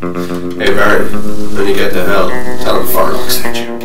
Hey Barry, when you get to hell, tell him Farlock sent you.